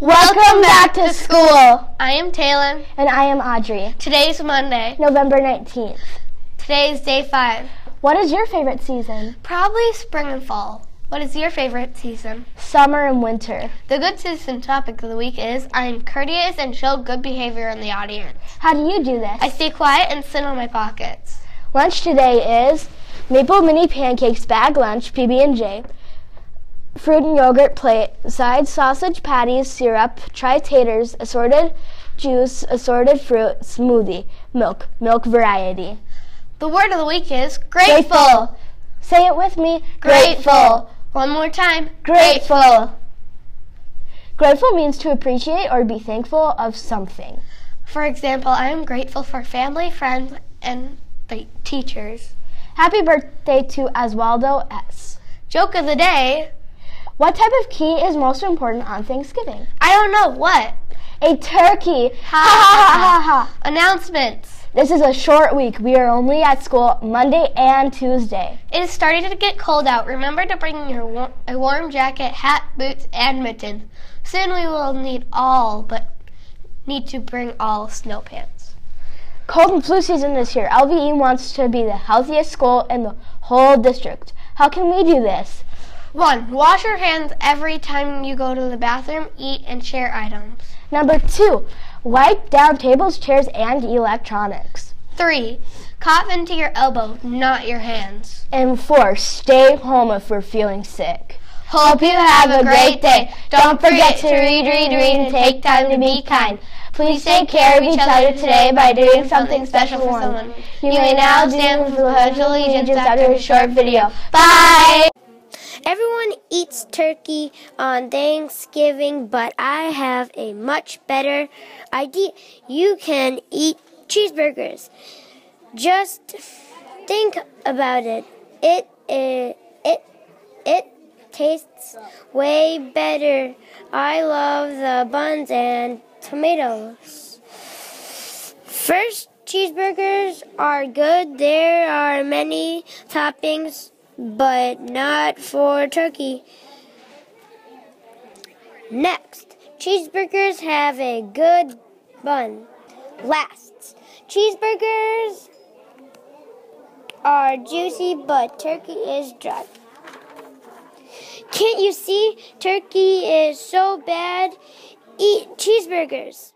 Welcome back to school. I am Taylor. And I am Audrey. Today's Monday. November 19th. Today is day five. What is your favorite season? Probably spring and fall. What is your favorite season? Summer and winter. The good citizen topic of the week is I'm courteous and show good behavior in the audience. How do you do this? I stay quiet and sit on my pockets. Lunch today is maple mini pancakes, bag lunch, PB&J, fruit and yogurt plate, side sausage patties, syrup, tri taters, assorted juice, assorted fruit, smoothie, milk, milk variety. The word of the week is grateful. Grateful. Say it with me. Grateful. One more time. Grateful. Grateful means to appreciate or be thankful of something. For example, I am grateful for family, friends, and teachers. Happy birthday to Oswaldo S. Joke of the day. What type of key is most important on Thanksgiving? I don't know what. A turkey. Ha ha ha ha. ha. Announcements. This is a short week. We are only at school Monday and Tuesday. It is starting to get cold out. Remember to bring your war- a warm jacket, hat, boots, and mittens. Soon we will need all, but need to bring all snow pants. Cold and flu season is here. LVE wants to be the healthiest school in the whole district. How can we do this? 1. Wash your hands every time you go to the bathroom, eat, and share items. Number two, wipe down tables, chairs, and electronics. 3. Cough into your elbow, not your hands. And four, stay home if we're feeling sick. Hope you have a great day. Don't forget to read, read, read, and take time to be kind. Please take care of each other today by doing something special for someone. You may now stand with the Pledge of Allegiance after a short video. Bye! Everyone eats turkey on Thanksgiving, but I have a much better idea. You can eat cheeseburgers. Just think about it. It it it, it tastes way better. I love the buns and tomatoes. First, cheeseburgers are good. There are many toppings but not for turkey. Next, cheeseburgers have a good bun. Last, cheeseburgers are juicy, but turkey is dry. Can't you see? Turkey is so bad. Eat cheeseburgers.